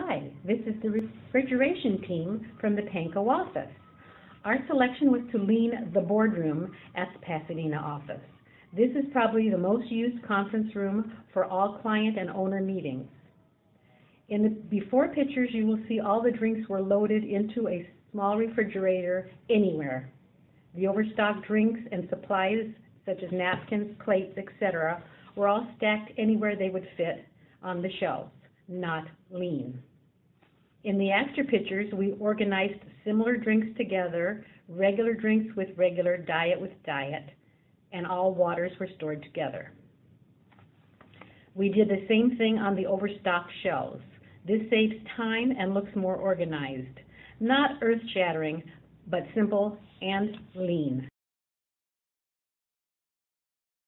Hi, this is the refrigeration team from the Pankow office. Our selection was to lean the boardroom at the Pasadena office. This is probably the most used conference room for all client and owner meetings. In the before pictures, you will see all the drinks were loaded into a small refrigerator anywhere. The overstocked drinks and supplies, such as napkins, plates, etc., were all stacked anywhere they would fit on the shelves, not lean. In the after pictures, we organized similar drinks together, regular drinks with regular, diet with diet, and all waters were stored together. We did the same thing on the overstocked shelves. This saves time and looks more organized. Not earth-shattering, but simple and lean.